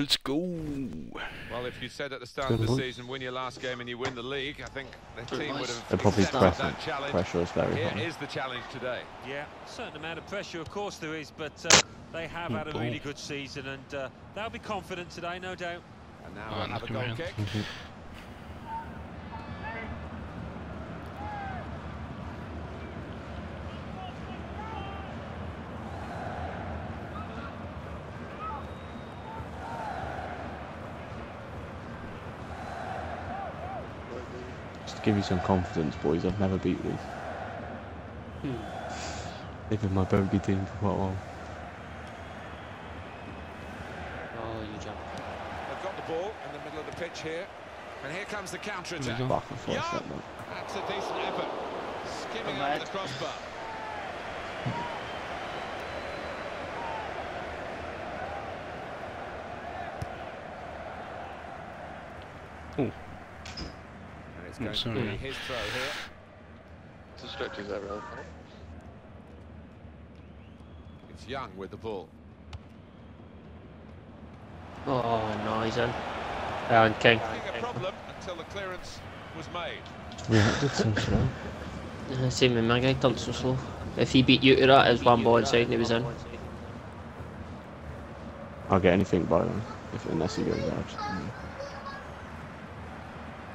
Let's go. Well, if you said at the start of the season, win your last game and you win the league, I think the team would have They're probably pressing. that challenge. Pressure is very Here high. is the challenge today. Yeah, certain amount of pressure, of course there is, but uh, they have had a ball. really good season and uh, they'll be confident today, no doubt. And now Oh, another knock him goal kick. To give you some confidence, boys, I've never beat these. Hmm. They've been my bogey team for quite a while. Oh, you jump. They've got the ball in the middle of the pitch here. And here comes the counter-attack. go. Back before I Young. That's a decent effort. Skimming Come over back. the crossbar. Ooh. And it's Oh, going to be his throw here. The stretches that relevant. It's Young with the ball. Oh, no, he's in. Aaron King. Being a problem until the clearance was made. Reacted since you know. Uh, Same with my guy, done so slow. If he beat you to that, it's one ball inside and he was in. I'll get anything by them, if unless he goes out.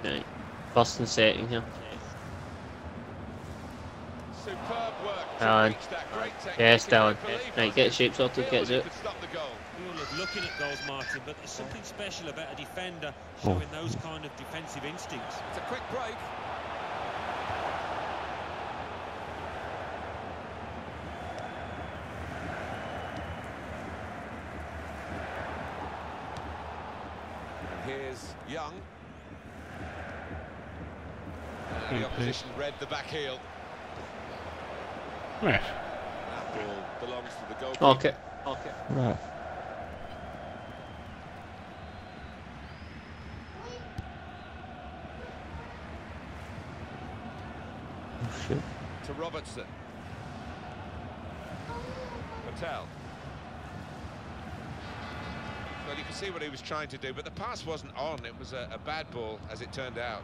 Right. First and second here. Superb work to Alan. reach that great technique. Yes, and Alan. Right, get shape sorted, Feel gets that it. the goal. We all looking at goals, Martin, but there's something special about a defender Oh. showing those kind of defensive instincts. It's a quick break. Here's Young. And the Okay. opposition read the back heel. Ref. That ball belongs to the goalkeeper. Okay. Okay. Right. Oh shit. to Robertson. Patel. Well, you can see what he was trying to do, but the pass wasn't on. It was a, a bad ball, as it turned out.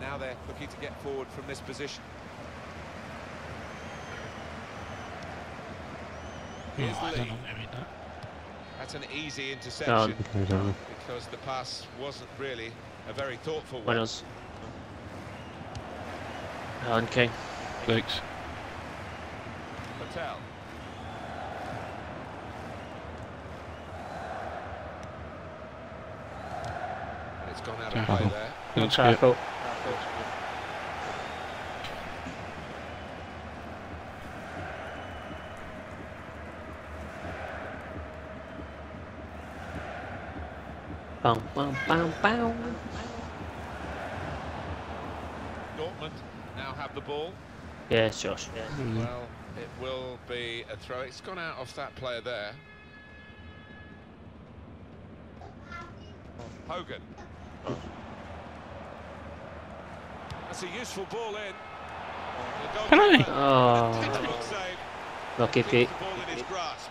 Now they're looking to get forward from this position. Oh, Here's Oh, I Lee. don't know I mean that. That's an easy interception Okay, done. because the pass wasn't really a very thoughtful one. Winners. Aaron King. Thanks. Patel. It's gone out of play there. Don't skip. Tackle. Bam, bam, bam, bam. Dortmund now have the ball. Yes, Josh. Mm. Well, it will be a throw. It's gone out off that player there. Hogan. That's a useful ball in. The Penalty. goalkeeper, Oh, Textbook save. lucky Keeps Pete. the ball in his grasp.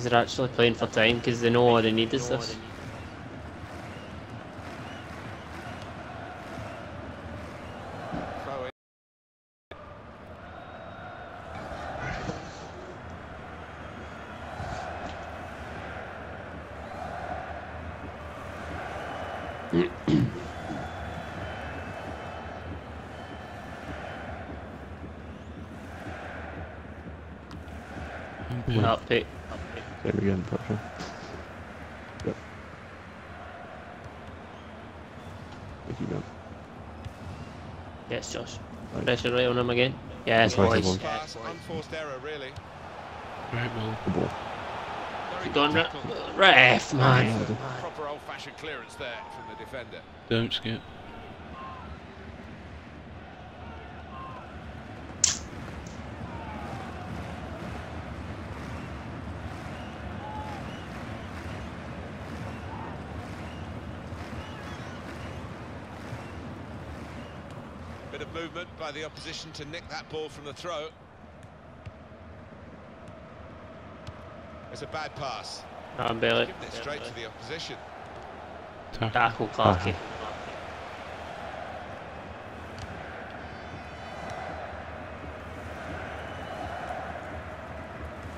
They're actually playing for time because they know all they need is this. Throw in. Yeah. Up Pete. There we go, pressure. Yep. If you don't. Yes, Josh. Right. Pressure right on him again. Yes, Right, boys. boys. Pass, unforced error, really. Right ball. The ball. Very Keep going, good Re- tackle. ref, man. Proper old-fashioned clearance there from the defender. Don't skip. By the opposition to nick that ball from the throw. It's a bad pass. I'm barely. Giving it straight to the opposition. Tackle. Tackle Clarky.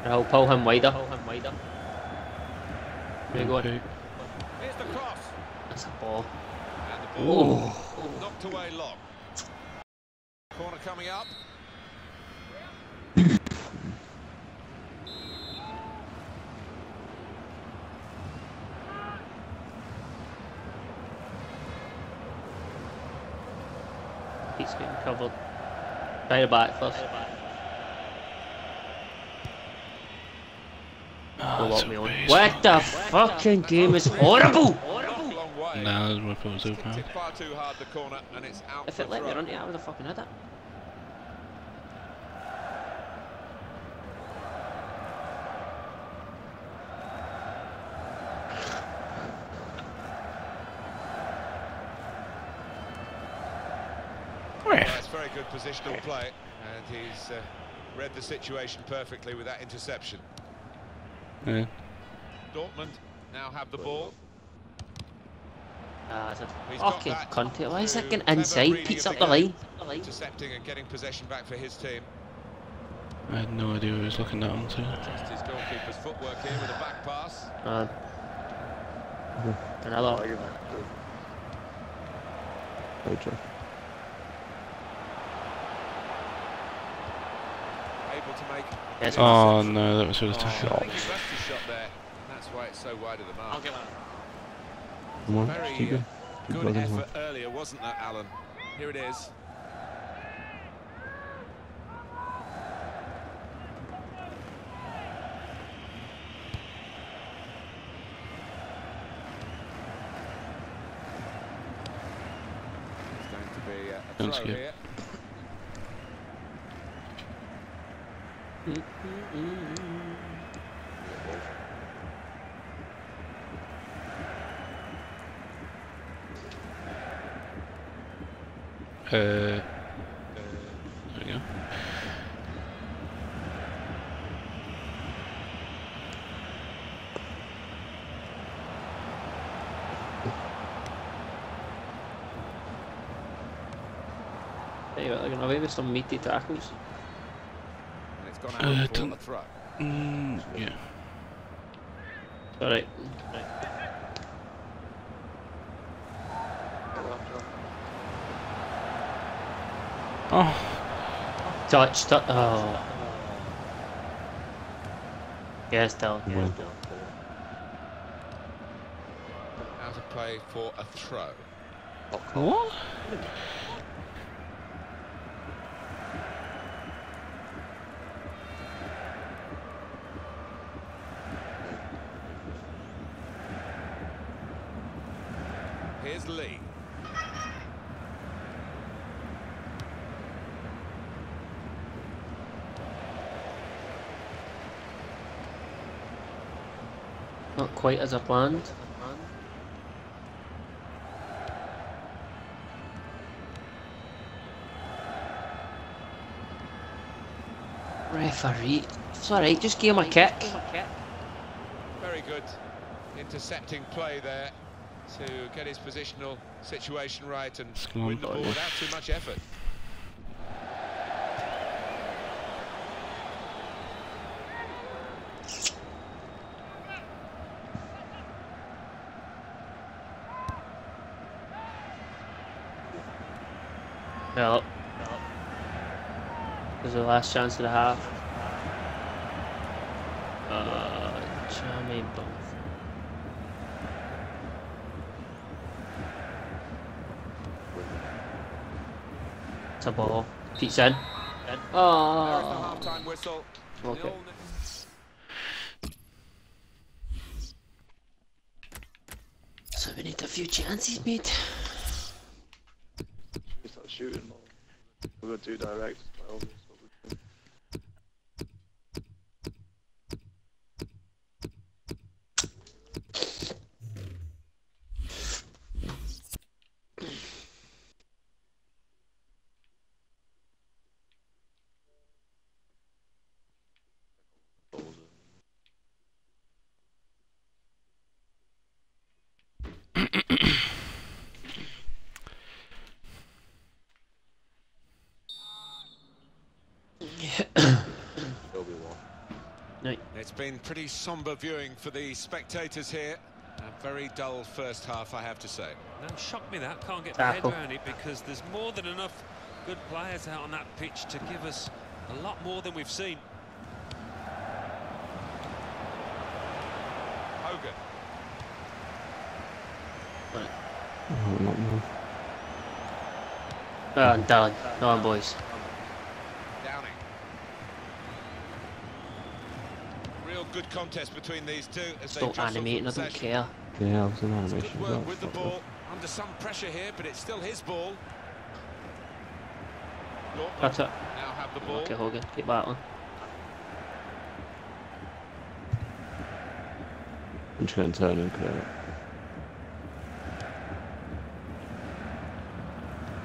I'll pull him wider. Pull him wider. Where you. Here's the cross. That's a ball. And the ball Oh. knocked away long. Corner coming up. He's getting covered. Try the back first. Don't it's walk me a on. waste. What the fucking game is horrible! Long, long way. Nah, my photos Kicked open. it far too hard the corner and it's out If it let me run it, I would have fucking had it. Well, That's very good positional play, and he's uh, read the situation perfectly with that interception. Yeah. Dortmund now have the ball. Ah, it's a He's fucking cunt. Why is it through getting inside? reading up the the line. game. The line. Intercepting and getting possession back for his team. I had no idea who he was looking at onto. Just his goalkeeper's footwork here with a back pass. Uh, I another. give that to Great job. Able to make. Yes. Oh no, that was for the I tackle. think he's left his shot that's why it's so wide of the mark. Come on, Very just keep uh, going. Keep good effort away. earlier, wasn't that, Alan? Here it is. It's going to be a Sounds throw good. here. Uh, there we go. Hey, they're going away with some meaty tackles. And it's gone Uh, out for don't- a. Mm, yeah. Alright. Oh, Touch, touch. Oh. Yeah, still. Yeah, Well. still. Out of play for a throw. what? Here's Lee. Not quite as I planned. Referee. It's alright, just give him a kick. Very good intercepting play there to get his positional situation right and Come win the ball without too much effort. Last chance of the half. Uh, Jamie both. It's a ball. Pete's in. Oh. half-time whistle. The Okay. So we need a few chances, mate. Start shooting. We're going to do direct. by all means, what we're doing. It'll be one. It's been pretty sombre viewing for the spectators here. A very dull first half, I have to say. No, shock me that. Can't get my head around it because there's more than enough good players out on that pitch to give us a lot more than we've seen. Hogan. Oh, not one. Oh, done. Come on, boys. Downing. Real good contest between these two as they Stop animating, I don't care. Yeah, I was in animation. Good work with the fuck ball. Under some pressure here, but it's still his ball. Dortmund Cut it. now have the ball. Okay, Hogan, keep battling. I'm just going to turn and clear it.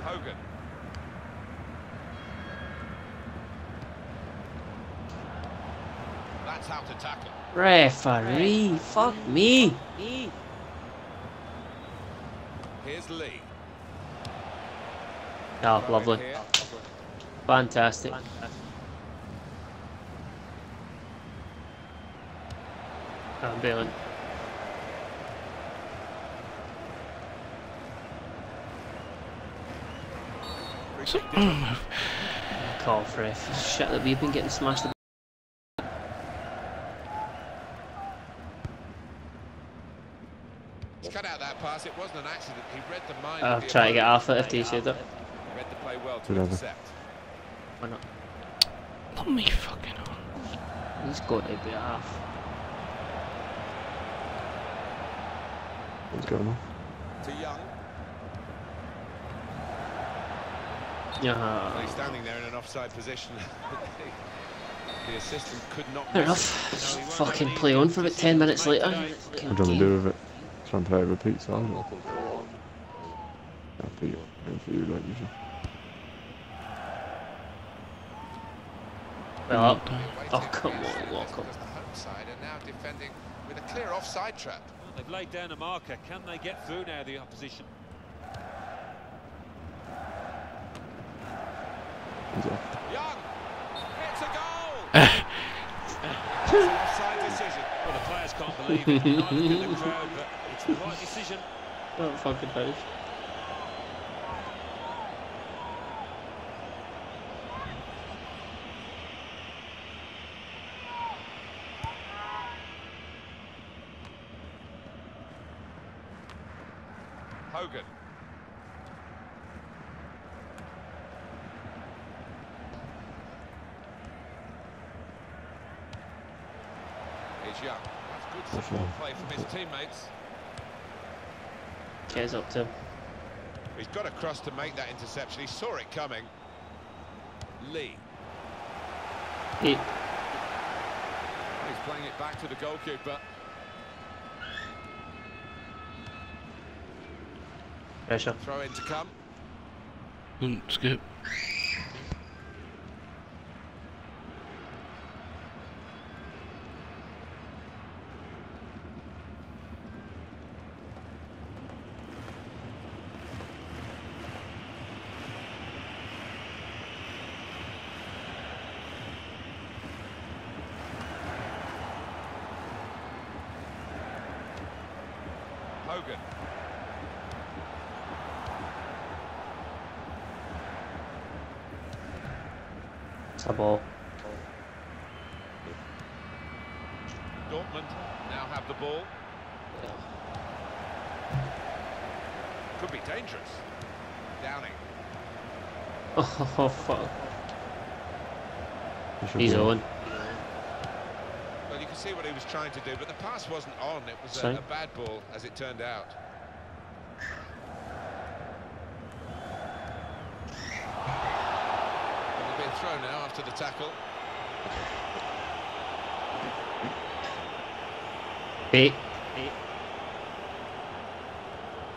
Hogan. That's how to tackle. Referee, fuck me. Here's Lee. Oh, lovely. Fantastic. Kick different. Call for it. Shit that we've been getting smashed. about. He's cut out that pass. It wasn't an accident. He read the mind. I'll of try to get opponent. off it if they said it. Read the play well to intercept. Why not? Let me fucking on. He's got to be off. What's going on? To Young. Yeah. He's standing there in an offside position. the assistant could not Fair enough. No, won't fucking play on for about 10 minutes later. What Fucking do you want to do with it? Try and play a repeat side or? Yeah, for you. Yeah, for you, like usual. Well up. Waiting Oh, come on, it walk because up. the home side are now defending with a clear offside trap. Well, they've laid down a marker. Can they get through now, the opposition? He's off. Young, it's a goal. Offside decision. Well, the players can't believe it. Neither can the crowd, but it's the right decision. Don't fucking house. Hogan. Here's Young. That's good That's support play from his teammates. Kez up to him. He's got across to make that interception. He saw it coming. Lee. He, He's playing it back to the goalkeeper. pressure. Throw in to come. Mm, skip. Hogan. It's a ball. Dortmund now have the ball. Could be dangerous. Downing. Oh, fuck. He's on. on. Well, you can see what he was trying to do, but the pass wasn't on. It was a, a bad ball, as it turned out. It'll be a throw now after the tackle. Eight.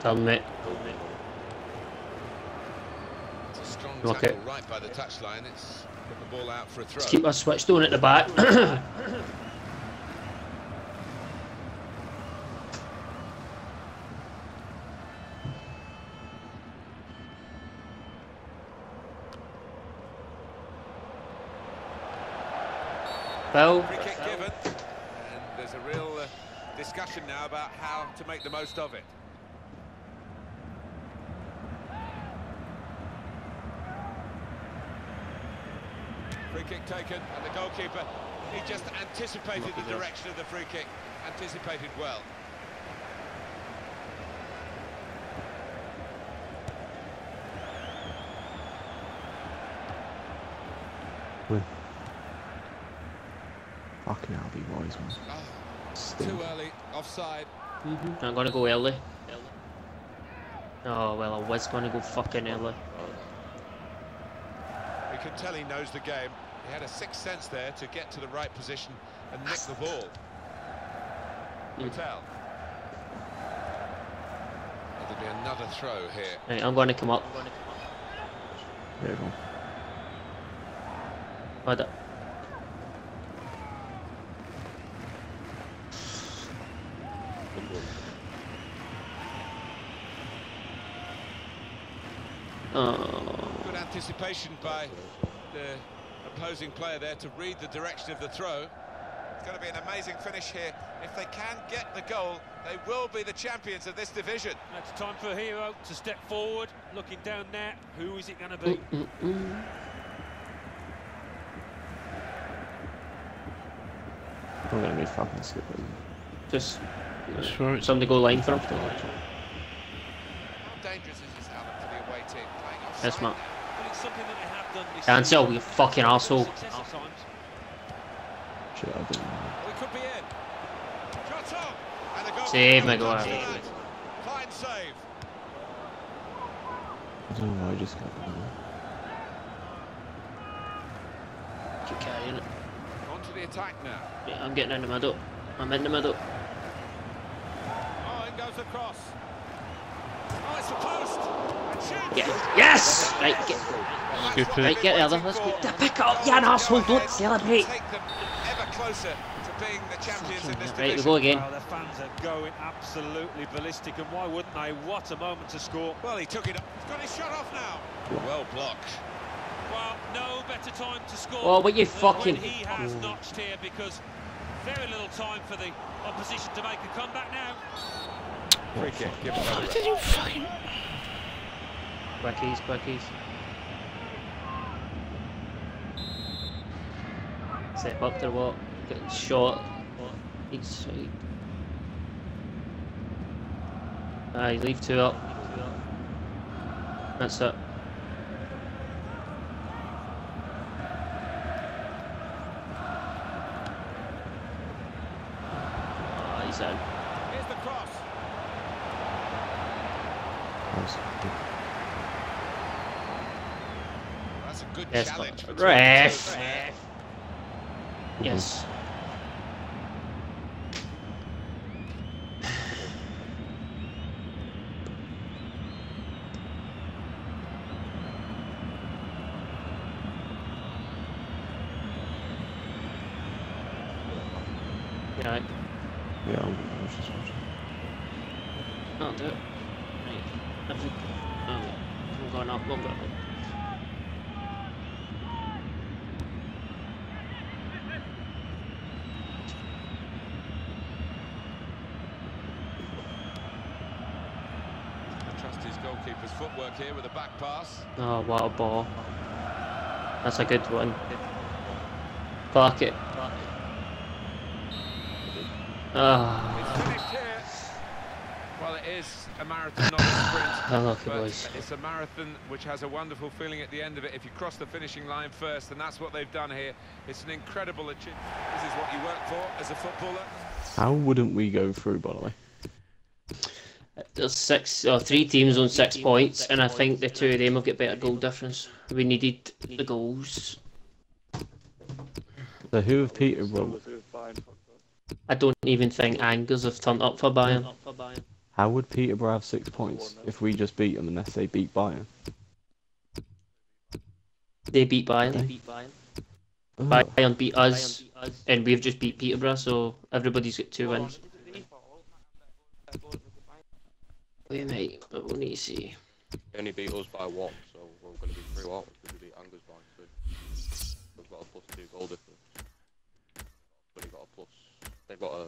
Done, mate. It's a strong Okay. tackle right by the touchline. It's put the ball out for a throw. Let's keep our switch down at the back. Foul. Free kick given, and there's a real uh, discussion now about how to make the most of it. Free kick taken, and the goalkeeper, he just anticipated the direction of the free kick, anticipated well. Fucking hell, these boys, man. Stink. too early, offside. I'm gonna go early. Oh well, I was gonna go fucking early. You can tell he knows the game. He had a sixth sense there to get to the right position and nick the ball. Mm. Patel. There'll be another throw here. Right, I'm gonna come up. There you go. Hold Oh, Good anticipation by the opposing player there to read the direction of the throw. It's going to be an amazing finish here. If they can get the goal, they will be the champions of this division. It's time for a hero to step forward, looking down there. Who is it going to be? mm, mm. I'm gonna be fucking skipping. just That's for it. somebody go line for him. We could be in. Shot on! And the goal Save, comes Maguire. Fine save. I don't know why I just got that. Keep carrying it. On the attack now. Yeah, I'm getting in the middle. I'm in the middle. Oh, in goes the cross. Oh, it's a post. And Yes! Right, get, Skip it. right, get the other. Let's go. Pick up, you an arsehole. Don't celebrate. Take them ever closer to being the champions in this Right, we go again. Well, the fans are going absolutely ballistic, and why wouldn't they? What a moment to score. Well, he took it up. He's got his shot off now. Well blocked. Well, no better time to score. Oh, what you fucking- When he has notched here because very little time for the opposition to make a comeback now. Free kick. Give him another. Did you fucking... Quickies, quickies. Step up to the what? Get shot. Each side. Aye, leave two up. That's it. Oh, he's in. Here's the cross. That was- That's a good Yes, challenge ref. Yes. Yeah, right. Yeah, I'm, I was just watching. I'll do it. Right. Have we... Oh, wait. I'm going up, longer. I his goalkeeper's footwork here with a back pass. Oh, what a ball. That's a good one. Fuck it. Ah, It's finished here. Well, it is a marathon, not a sprint. unlucky But boys. it's a marathon which has a wonderful feeling at the end of it. If you cross the finishing line first, and that's what they've done here. It's an incredible achievement. This is what you work for as a footballer. How wouldn't we go through, by the way? There's six or three teams on six points, and I think the two of them will get better goal difference. We needed the goals. So who have Peterborough? If it was Bayern, fuck that. I don't even think Angers have turned up for Bayern. How would Peterborough have six points if we just beat them unless they beat Bayern? They beat Bayern. Oh, Bayern beat us, and we've just beat Peterborough, so everybody's got two wins. Play eight, but we'll need to see. They only beat us by one, so we're going to be three out we beat Angus by two. We've got a plus two goal difference. But they've got a plus. They've got a